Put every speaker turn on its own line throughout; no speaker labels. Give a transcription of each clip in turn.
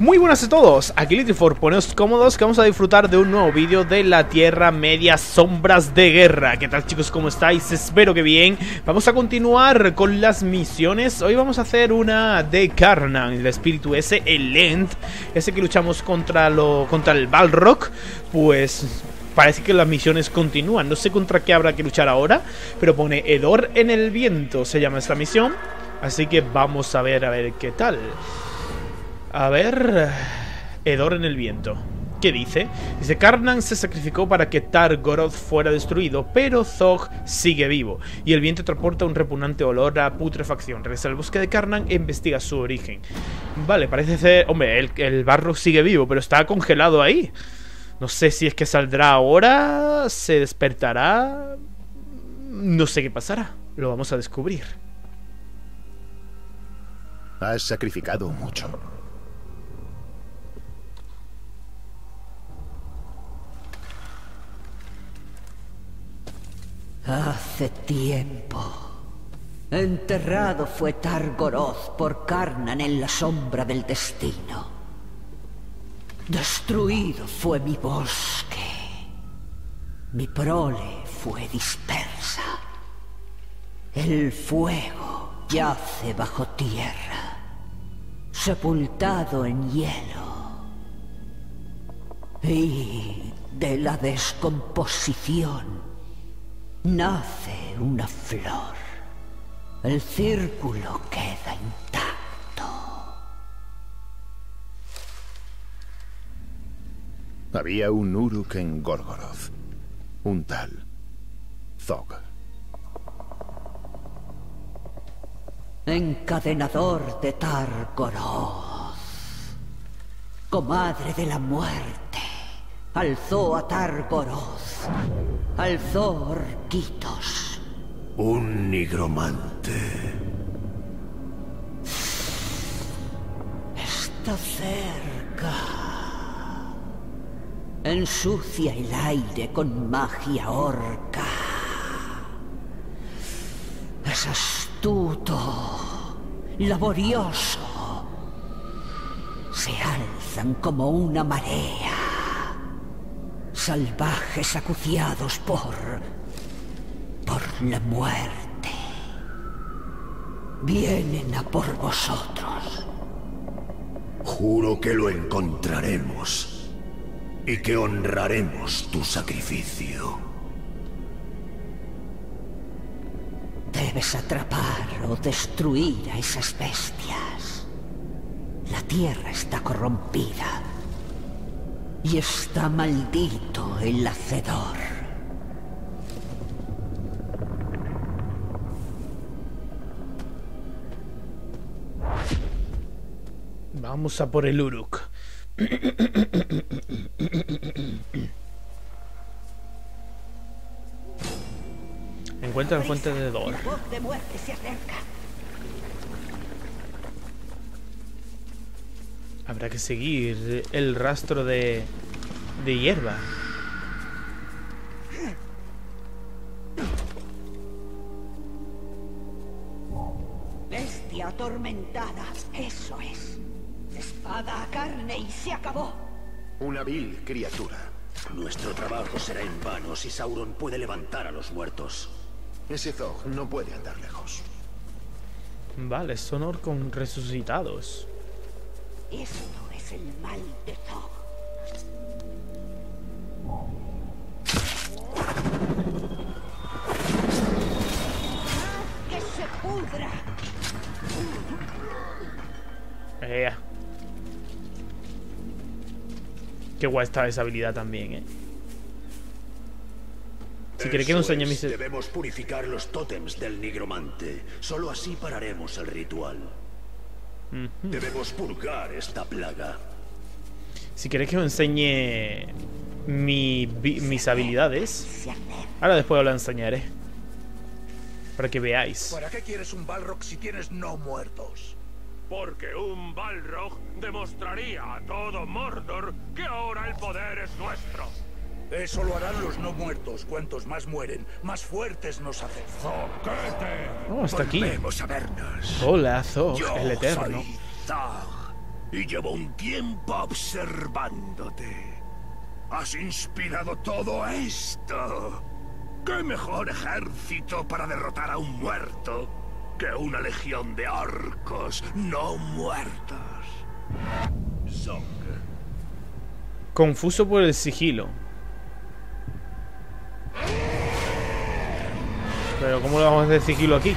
Muy buenas a todos, aquí Litrifor, poneos cómodos que vamos a disfrutar de un nuevo vídeo de la Tierra Media Sombras de Guerra. ¿Qué tal chicos? ¿Cómo estáis? Espero que bien. Vamos a continuar con las misiones. Hoy vamos a hacer una de Karnan, el espíritu ese, el End Ese que luchamos contra, lo, contra el Balrog. Pues parece que las misiones continúan. No sé contra qué habrá que luchar ahora Pero pone Hedor en el viento, se llama esta misión. Así que vamos a ver, a ver qué tal a ver... Hedor en el viento. ¿Qué dice? Dice, Karnan se sacrificó para que Targoroth fuera destruido, pero Zog sigue vivo, y el viento transporta un repugnante olor a putrefacción. Regresa al bosque de Karnan e investiga su origen. Vale, parece ser... Hombre, el, el barro sigue vivo, pero está congelado ahí. No sé si es que saldrá ahora, se despertará... No sé qué pasará. Lo vamos a descubrir.
Has sacrificado mucho.
Hace tiempo. Enterrado fue Targoroth por Karnan en la sombra del destino. Destruido fue mi bosque. Mi prole fue dispersa. El fuego yace bajo tierra, sepultado en hielo. Y de la descomposición Nace una flor. El círculo queda intacto.
Había un Uruk en Gorgoroth. Un tal. Zog.
Encadenador de Targoroth. Comadre de la muerte alzó a Targoroth, alzó Orquitos.
Un nigromante.
Está cerca. Ensucia el aire con magia orca. Es astuto, laborioso. Se alzan como una marea salvajes acuciados por... por la muerte. Vienen a por vosotros.
Juro que lo encontraremos y que honraremos tu sacrificio.
Debes atrapar o destruir a esas bestias. La tierra está corrompida y está maldito el hacedor.
Vamos a por el Uruk. Encuentra la fuente de Dor.
de muerte se acerca.
Habrá que seguir el rastro de, de hierba.
Bestia atormentada, eso es. Espada a carne y se acabó.
Una vil criatura.
Nuestro trabajo será en vano si Sauron puede levantar a los muertos.
Ese Zog no puede andar lejos.
Vale, son con resucitados.
Esto es el mal de Thor. ¡Que se pudra!
Eh. Qué guay está esa habilidad también, eh. Si quiere que nos enseñe mis...
Debemos purificar los tótems del nigromante. Solo así pararemos el ritual. Debemos purgar esta plaga.
Si queréis que os enseñe mis habilidades, ahora después os las enseñaré. Para que veáis.
¿Para qué quieres un Balrog si tienes no muertos?
Porque un Balrog demostraría a todo Mordor que ahora el poder es nuestro.
Eso lo harán los no muertos. Cuantos más mueren, más fuertes nos hacen.
Oh, está aquí.
a vernos.
Hola, Zog, el eterno.
Soy Zog, y llevo un tiempo observándote. Has inspirado todo esto. ¿Qué mejor ejército para derrotar a un muerto que una legión de orcos no muertos? Zog.
Confuso por el sigilo. Pero ¿cómo le vamos a hacer sigilo aquí?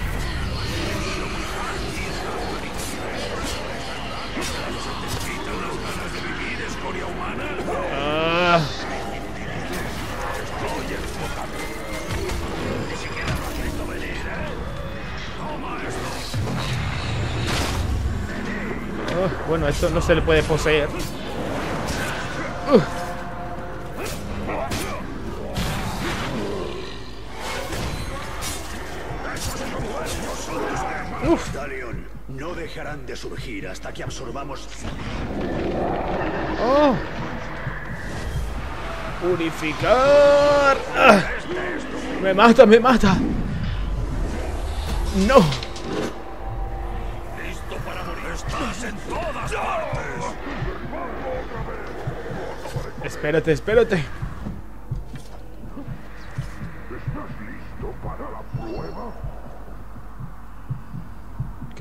Ah. Ah, bueno, esto no se le puede poseer.
Dalion, dejarán de surgir hasta que absorbamos
¡Oh! ¡Purificar! ¡Ah! ¡Me mata, me mata! ¡No!
Listo para morir. Estás en todas partes.
Espérate, espérate.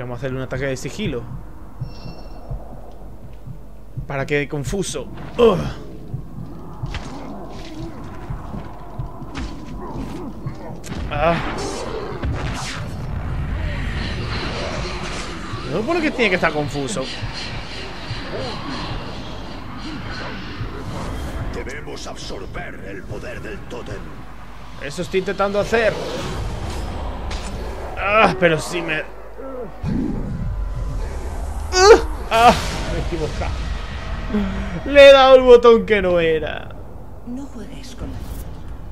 Que vamos a hacerle un ataque de sigilo. Para que quede confuso. Ugh. Ah. No por que tiene que estar confuso.
Debemos absorber el poder del tótem.
Eso estoy intentando hacer. Ah, pero si me... Ah, ah, me he equivocado. Le he dado el botón que no era.
No juegues con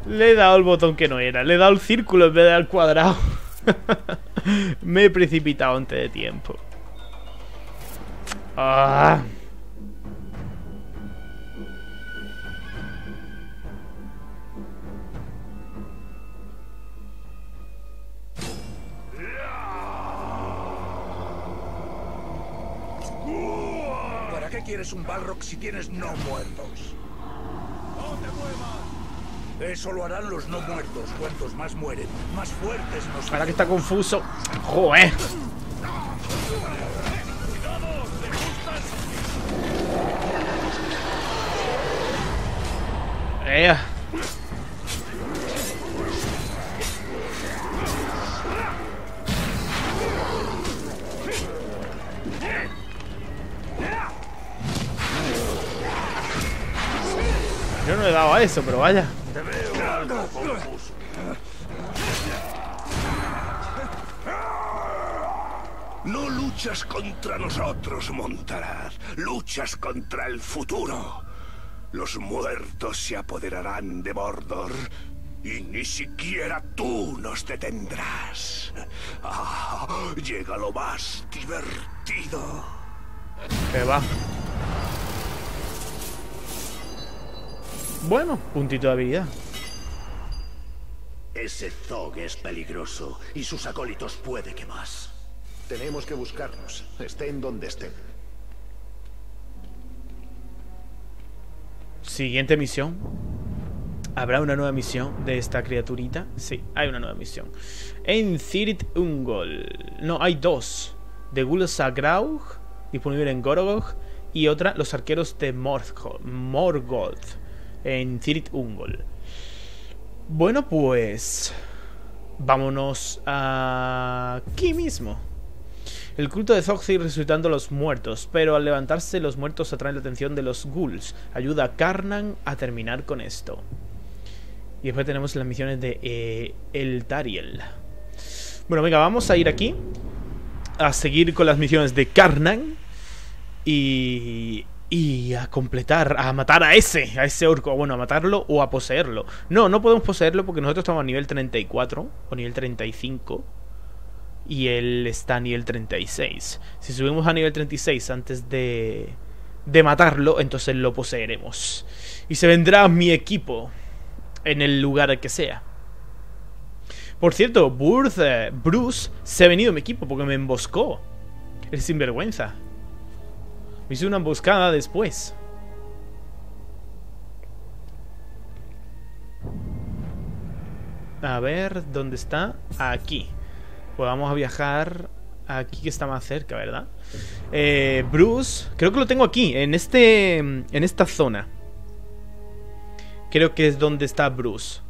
Le he dado el botón que no era. Le he dado el círculo en vez de al cuadrado. me he precipitado antes de tiempo. Ah.
Quieres un Balrog si tienes no muertos? ¡No te muevas! Eso lo harán los no muertos. Cuantos más mueren, más fuertes nos
Ahora que está confuso. Joder. Ea. Yo no le he dado a eso, pero vaya.
Te veo algo confuso. No luchas contra nosotros, Montaraz. Luchas contra el futuro. Los muertos se apoderarán de Mordor y ni siquiera tú nos detendrás. Ah, llega lo más divertido.
Que va. Bueno, puntito de habilidad.
Ese Zog es peligroso y sus acólitos puede que más.
Tenemos que buscarlos, estén donde estén.
Siguiente misión. ¿Habrá una nueva misión de esta criaturita? Sí, hay una nueva misión. En Cirit Ungol. No, hay dos. De Gulsagraug, disponible en Gorogog. Y otra, los arqueros de Morgol, Morgoth. En Cirit Ungol. Bueno, pues... Vámonos a... aquí mismo. El culto de sigue resucitando a los muertos, pero al levantarse los muertos atraen la atención de los ghouls. Ayuda a Karnan a terminar con esto. Y después tenemos las misiones de eh, El Tariel. Bueno, venga, vamos a ir aquí. A seguir con las misiones de Karnan. Y... Y a completar, a matar a ese, a ese orco. Bueno, a matarlo o a poseerlo. No, no podemos poseerlo porque nosotros estamos a nivel 34 o nivel 35 y él está a nivel 36. Si subimos a nivel 36 antes de, de matarlo, entonces lo poseeremos. Y se vendrá mi equipo en el lugar que sea. Por cierto, Bruce, Bruce se ha venido a mi equipo porque me emboscó. El sinvergüenza. Hice una emboscada después. A ver, ¿dónde está? Aquí. Pues vamos a viajar aquí que está más cerca, ¿verdad? Eh, Bruce, creo que lo tengo aquí, en este, en esta zona. Creo que es donde está Bruce.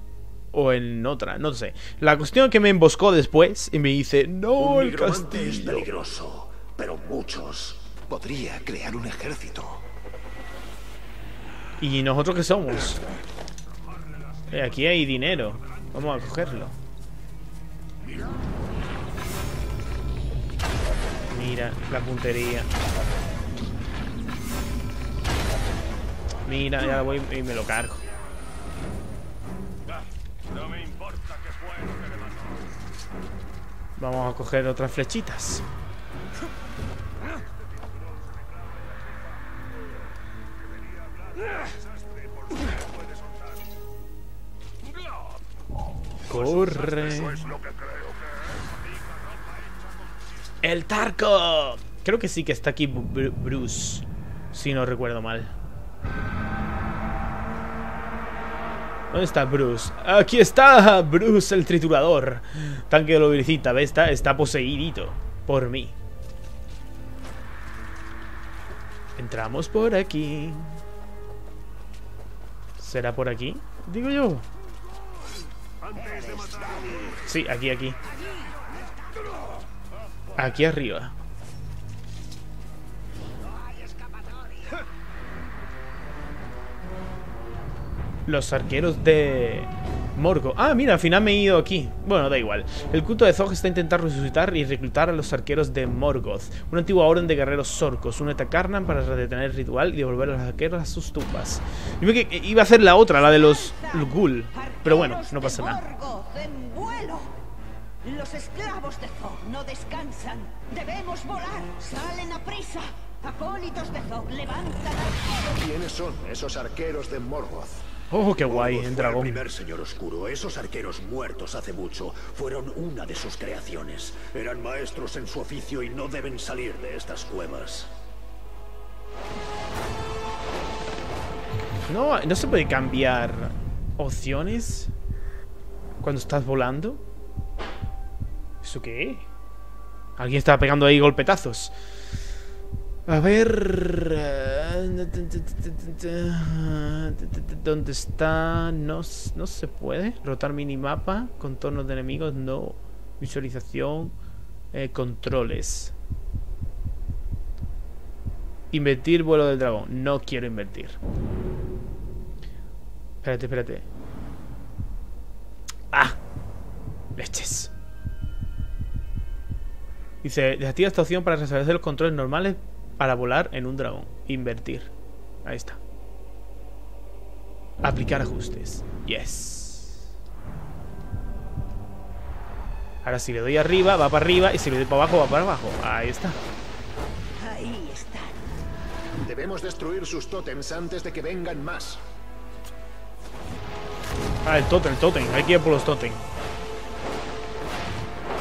O en otra, no sé. La cuestión es que me emboscó después y me dice, no,
Un
el
nigromante es
castillo.
peligroso, pero muchos. Podría crear un ejército.
¿Y nosotros qué somos? Eh, aquí hay dinero. Vamos a cogerlo. Mira la puntería. Mira, ya voy y me lo cargo. Vamos a coger otras flechitas. El Tarco. Creo que sí que está aquí Bru- Bruce. Si no recuerdo mal. ¿Dónde está Bruce? Aquí está Bruce el triturador. Tanque de Lobricita, ¿ves? Está, está poseídito por mí. Entramos por aquí. ¿Será por aquí? Digo yo. Sí, aquí, aquí. Aquí arriba. Los arqueros de Morgo. Ah, mira, al final me he ido aquí. Bueno, da igual. El culto de Zog está intentando resucitar y reclutar a los arqueros de Morgoth, una antigua orden de guerreros sorcos. Únete a Karnan para detener el ritual y devolver a los arqueros a sus tumbas. Yo me que iba a hacer la otra, la de los Ghoul. Pero bueno, no pasa nada.
Morgoth en vuelo. Los esclavos de Zog no descansan. Debemos volar. Salen a prisa. Acólitos de Zog, levantan arqueros.
¿Quiénes son esos arqueros de Morgoth?
Oh, qué guay, en dragón.
El primer señor oscuro. Esos arqueros muertos hace mucho fueron una de sus creaciones. Eran maestros en su oficio y no deben salir de estas cuevas.
No, no se puede cambiar opciones cuando estás volando. ¿Eso qué? Alguien está pegando ahí golpetazos. A ver... ¿Dónde está? No, no se puede. Rotar minimapa. Contornos de enemigos. No. Visualización. eh, controles. Invertir vuelo del dragón. No quiero invertir. Espérate, espérate. ¡Ah! Leches. Dice, desactiva esta opción para restablecer los controles normales para volar en un dragón. Invertir. Ahí está. Aplicar ajustes. Yes. Ahora si le doy arriba, va para arriba. Y si le doy para abajo, va para abajo. Ahí está.
Ahí están.
Debemos destruir sus tótems antes de que vengan más.
Ah, el totem, el totem. Hay que ir por los totem.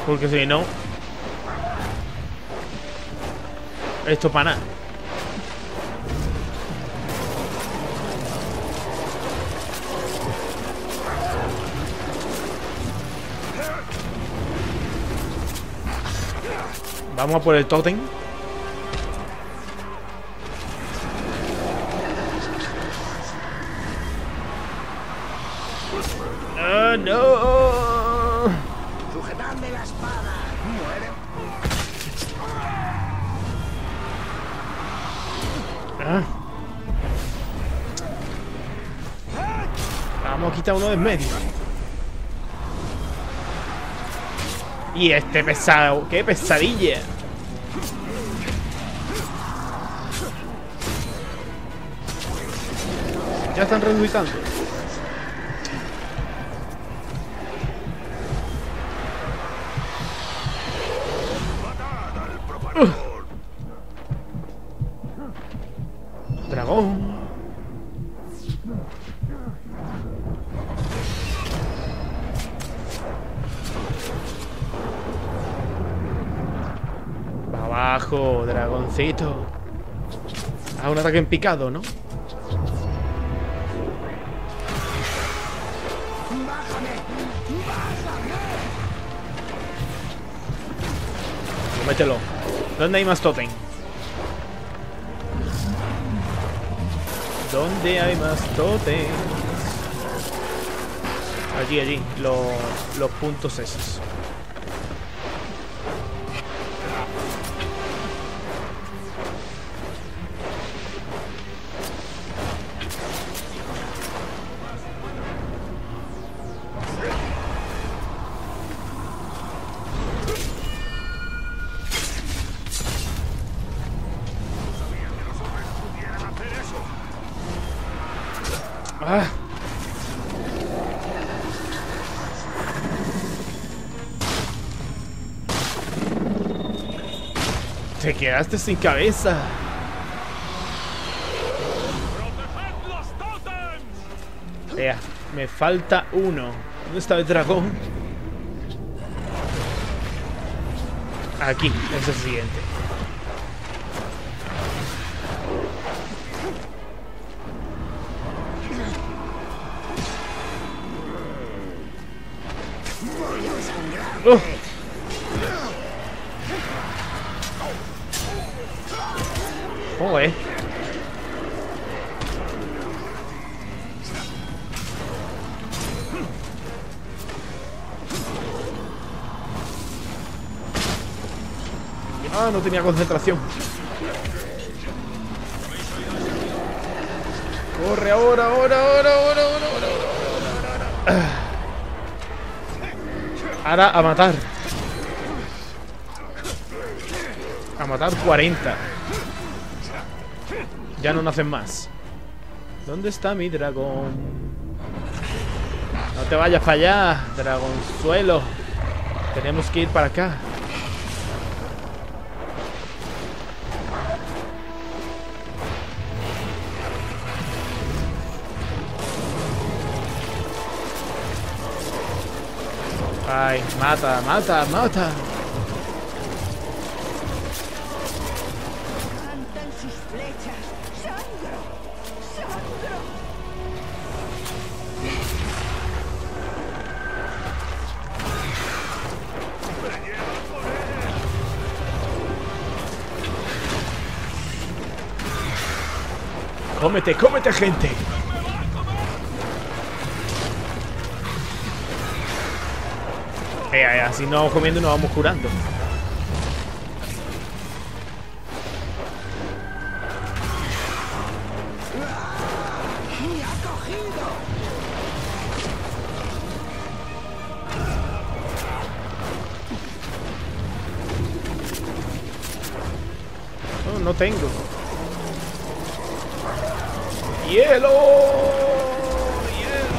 Porque si no... Esto para nada. Vamos a por el totem. ¡Ah, no! Vamos a quitar uno de en medio. Y este pesado, qué pesadilla. Ya están reubicando. Abajo, dragoncito. Ah, un ataque en picado, ¿no? Mételo. ¿Dónde hay más totem? ¿Dónde hay más totem? Allí, allí. Los, los puntos esos. Te quedaste sin cabeza. Vea, me falta uno. ¿Dónde está el dragón? Aquí, es el siguiente. Uf. Joder. Ah, no tenía concentración. Corre ahora, ahora, ahora, ahora, ahora, ahora, ahora. Ahora a matar. A matar 40. Ya no nacen más. ¿Dónde está mi dragón? No te vayas para allá, dragonzuelo. Tenemos que ir para acá. Ay, mata, mata, mata. Cómete, cómete, gente. Eh, eh, así no vamos comiendo y nos vamos curando. No tengo. ¡Hielo! ¡Hielo!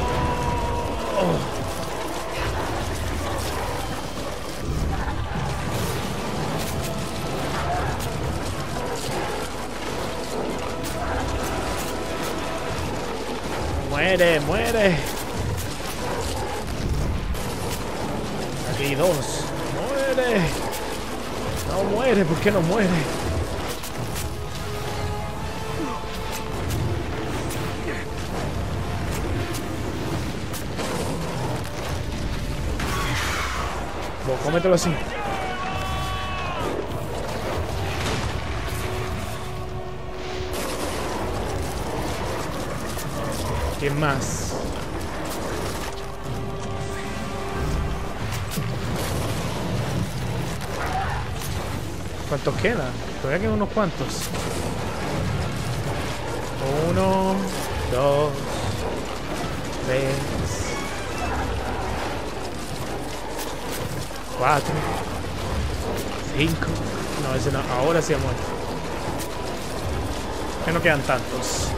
Muere, muere. Aquí dos. Muere. No muere, ¿por qué no muere? Cómetelo así. ¿Quién más? ¿Cuántos quedan? Todavía quedan unos cuantos. Uno, dos, tres, cuatro, cinco. No, ese no. Ahora sí ha muerto. Que no quedan tantos.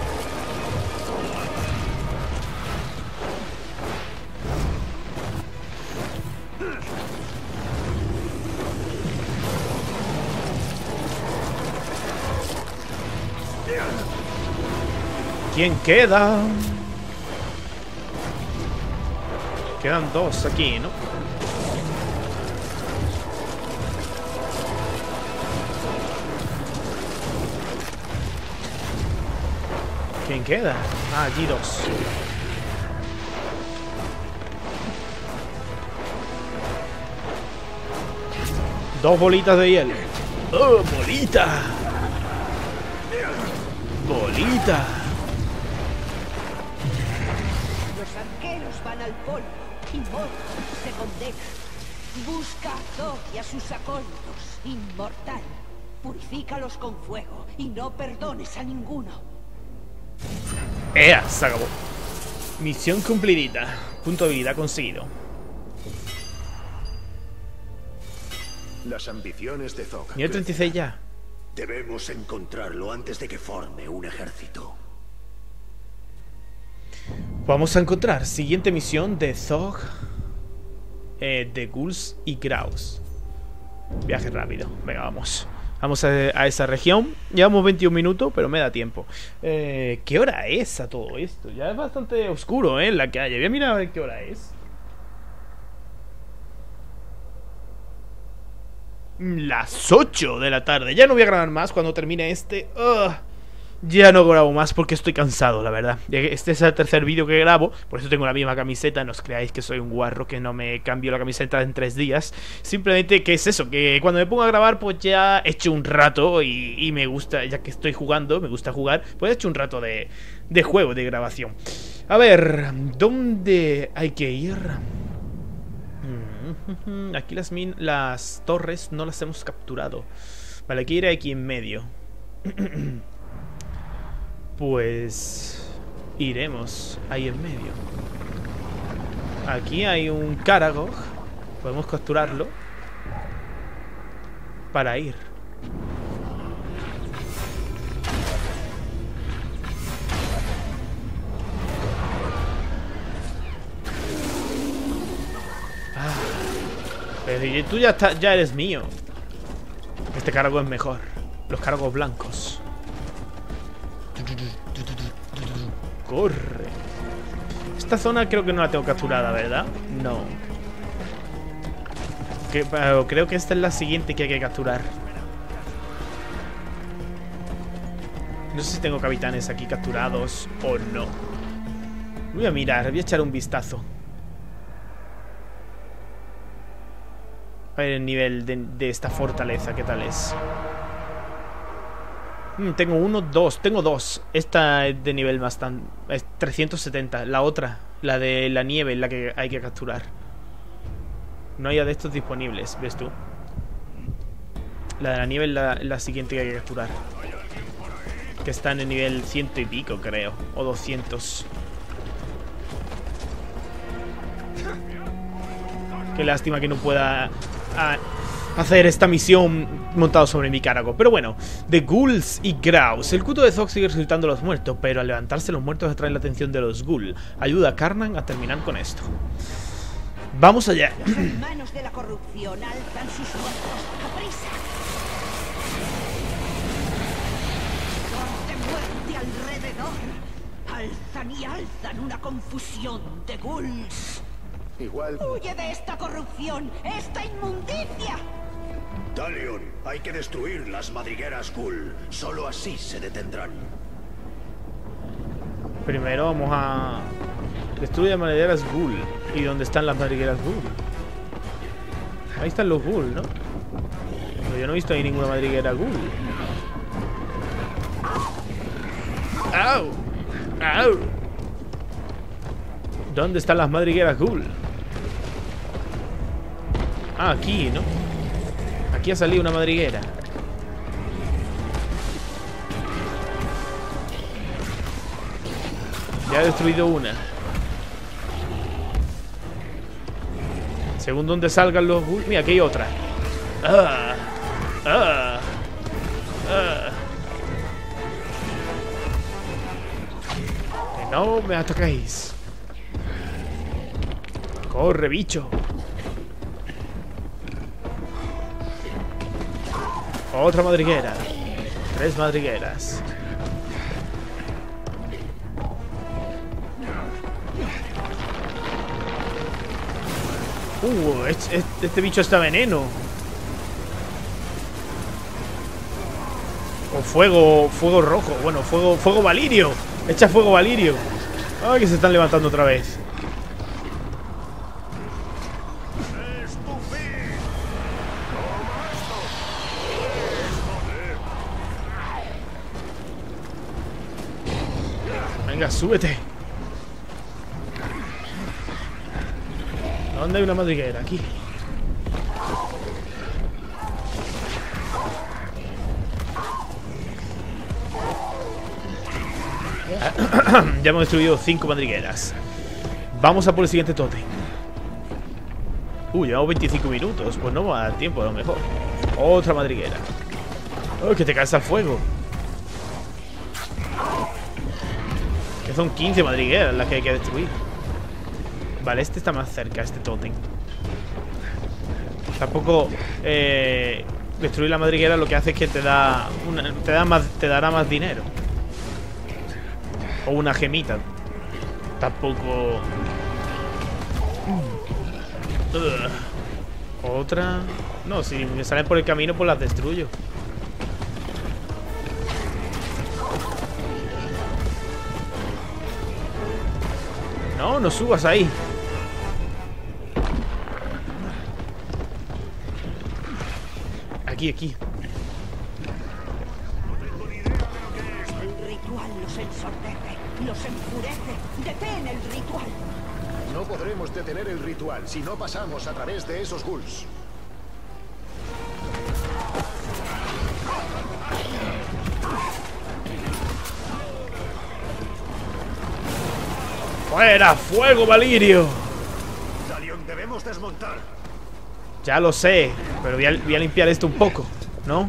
¿Quién queda? Quedan dos aquí, ¿no? ¿Quién queda? Ah, allí dos. Dos bolitas de hielo. ¡Oh, bolita! ¡Bolita!
Los arqueros van al polvo y Mordor se condena. Busca a Zog y a sus acólitos, inmortal. Purifícalos con fuego y no perdones a ninguno.
¡Ea! Se acabó. Misión cumplidita. Punto de vida conseguido.
Las ambiciones de Zog.
Nivel 36 ya.
Debemos encontrarlo antes de que forme un ejército.
Vamos a encontrar siguiente misión de Zog, eh, de Ghouls y Graus. Viaje rápido. Venga, vamos. Vamos a, esa región. Llevamos 21 minutos, pero me da tiempo. Eh, ¿Qué hora es a todo esto? Ya es bastante oscuro, ¿eh? La calle. Voy a mirar a ver qué hora es. Las 8 de la tarde. Ya no voy a grabar más cuando termine este. Ugh. Ya no grabo más porque estoy cansado, la verdad. Este es el tercer vídeo que grabo, por eso tengo la misma camiseta. No os creáis que soy un guarro, que no me cambio la camiseta en tres días. Simplemente que es eso, que cuando me pongo a grabar, pues ya he hecho un rato y, me gusta, ya que estoy jugando, me gusta jugar, pues he hecho un rato de, de juego, de grabación. A ver, ¿dónde hay que ir? Mm, Aquí las, min las torres no las hemos capturado. Vale, hay que ir aquí en medio. Pues iremos ahí en medio. Aquí hay un Karagog. Podemos capturarlo. Para ir. Ah, pero tú ya, está, ya eres mío. Este Karagog es mejor. Los Karagos blancos. Corre. Esta zona creo que no la tengo capturada, ¿verdad? No. Creo que esta es la siguiente que hay que capturar. No sé si tengo capitanes aquí capturados o no. Voy a mirar, voy a echar un vistazo. A ver el nivel de, de esta fortaleza, ¿qué tal es? Mm, tengo uno, dos. Tengo dos. Esta es de nivel bastante... Es 370. La otra, la de la nieve, la que hay que capturar. No hay de estos disponibles, ¿ves tú? La de la nieve es la, la siguiente que hay que capturar. Que está en el nivel ciento y pico, creo. O 200. Qué lástima que no pueda... ah, hacer esta misión montado sobre mi carago. Pero bueno, de Ghouls y Graus. El culto de Zog sigue resucitando a los muertos, pero al levantarse los muertos atraen la atención de los Ghul. Ayuda a Karnan a terminar con esto. Vamos allá.
Los hermanos de la corrupción alzan sus muertos a prisa. muerte alrededor. Alzan y alzan una confusión de ghouls.
Igual.
¡Huye de esta corrupción! ¡Esta inmundicia!
Talion, hay que destruir las madrigueras Ghoul. Solo así se detendrán.
Primero vamos a... Destruye madrigueras Ghoul. ¿Y dónde están las madrigueras Ghoul? Ahí están los Ghoul, ¿no? Pero yo no he visto ahí ninguna madriguera Ghoul. ¡Au! ¡Au! ¿Dónde están las madrigueras Ghoul? Ah, aquí, ¿no? Aquí ha salido una madriguera. Ya he destruido una. Según donde salgan los ghouls. Mira, aquí hay otra. Ah, ah, ah. No me atacáis. Corre, bicho. Otra madriguera. Tres madrigueras. Uh, este, este- bicho está veneno. O fuego, fuego rojo. Bueno, fuego, fuego valirio. Echa fuego, Valirio. Ay, que se están levantando otra vez. Súbete. ¿Dónde hay una madriguera? Aquí. ya hemos destruido cinco madrigueras. Vamos a por el siguiente tote. Uy, llevamos 25 minutos. Pues no va a dar tiempo, a lo mejor. Otra madriguera. Oh, que te cansa el fuego. Que son 15 madrigueras las que hay que destruir. Vale, este está más cerca, este totem. Tampoco eh, destruir la madriguera lo que hace es que te da, te da más, te dará más dinero. O una gemita. Tampoco... Otra... No, si me salen por el camino, pues las destruyo. No, no subas ahí. Aquí, aquí.
El ritual los ensordece, los enfurece. Detén el ritual.
No podremos detener el ritual si no pasamos a través de esos ghouls.
¡Fuera! ¡Fuego, Valirio!
Dalion, debemos desmontar.
Ya lo sé, pero voy a, voy a limpiar esto un poco, ¿no?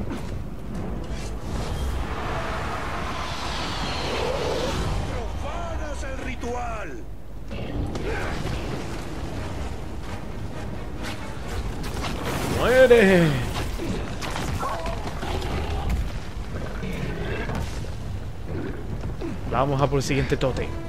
¡Profanas el ritual!
¡Muere! Vamos a por el siguiente tote.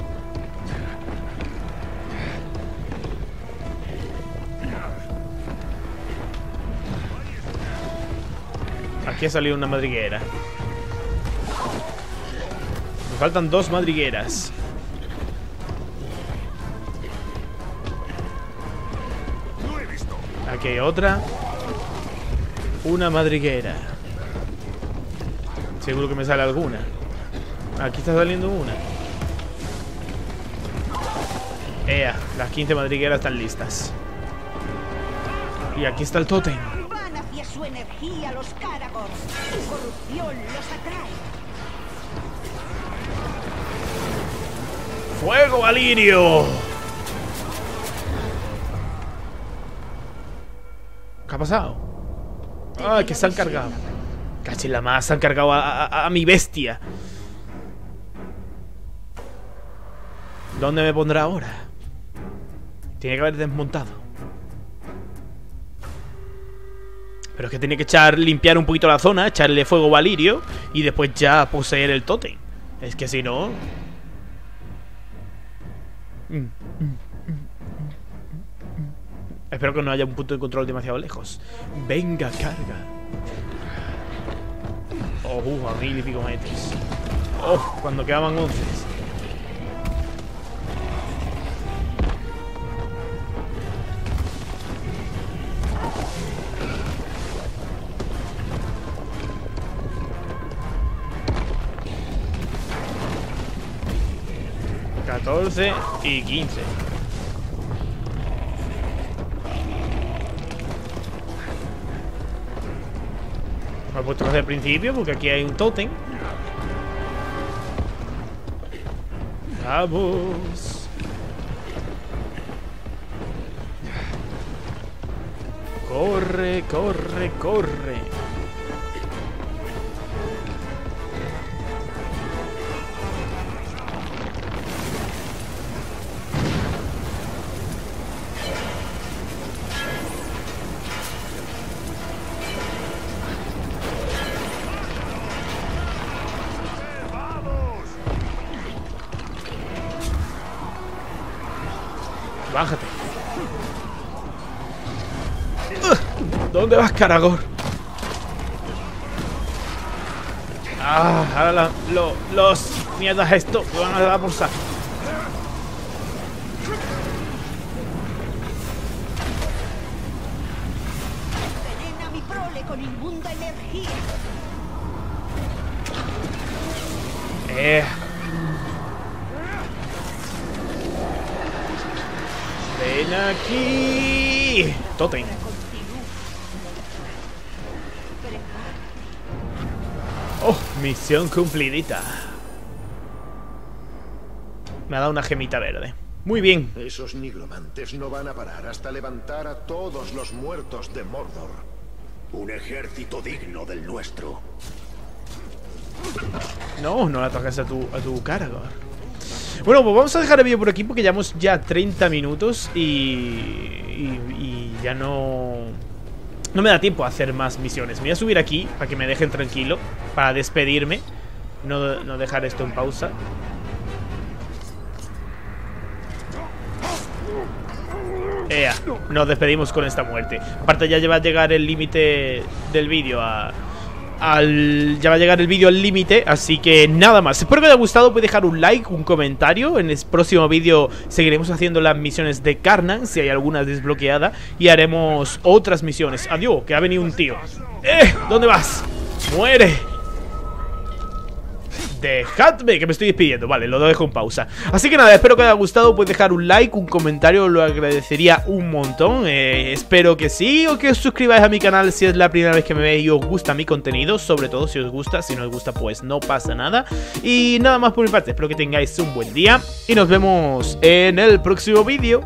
Aquí ha salido una madriguera. Me faltan dos madrigueras. Aquí hay otra. Una madriguera. Seguro que me sale alguna. Aquí está saliendo una. Ea, las 15 madrigueras están listas. Y aquí está el tótem.
Su energía los Caragors. Su corrupción los atrae.
¡Fuego, Valirio! ¿Qué ha pasado? Ah, que se han cargado. Caché la más, se han cargado a, a- a mi bestia. ¿Dónde me pondrá ahora? Tiene que haber desmontado. Pero es que tiene que echar, limpiar un poquito la zona, echarle fuego Valirio y después ya poseer el tótem. Es que si no, Espero que no haya un punto de control demasiado lejos. Venga, carga. Oh, uh, a mil y pico metros. Oh, cuando quedaban once. Catorce y quince. Me he puesto desde el principio porque aquí hay un tótem. Vamos. Corre, corre, corre. ¿Dónde vas, Caragor? Ah, ahora la- lo- los mierda es esto? Me van a dar por saco. Eh. Ven aquí. Totem. Oh, misión cumplidita. Me ha dado una gemita verde. Muy bien.
Esos nigromantes no van a parar hasta levantar a todos los muertos de Mordor.
Un ejército digno del nuestro.
No, no la toques a tu, a tu cara, Gor. Bueno, pues vamos a dejar el vídeo por aquí porque llevamos ya 30 minutos y, y, ya no... No me da tiempo a hacer más misiones. Me voy a subir aquí para que me dejen tranquilo, para despedirme. No, no dejar esto en pausa. Ea, nos despedimos con esta muerte. Aparte ya va a llegar el límite del vídeo a... Al, ya va a llegar el vídeo al límite, así que nada más. Espero que haya gustado, podéis dejar un like, un comentario. En el próximo vídeo seguiremos haciendo las misiones de Karnan, si hay alguna desbloqueada, y haremos otras misiones. Adiós, que ha venido un tío. ¡Eh! ¿Dónde vas? ¡Muere! Dejadme, que me estoy despidiendo. Vale, lo dejo en pausa. Así que nada, espero que os haya gustado. Podéis dejar un like, un comentario Lo agradecería un montón. Eh, Espero que sí O que os suscribáis a mi canal Si es la primera vez que me veis y os gusta mi contenido. Sobre todo si os gusta Si no os gusta, pues no pasa nada. Y nada más por mi parte Espero que tengáis un buen día Y nos vemos en el próximo vídeo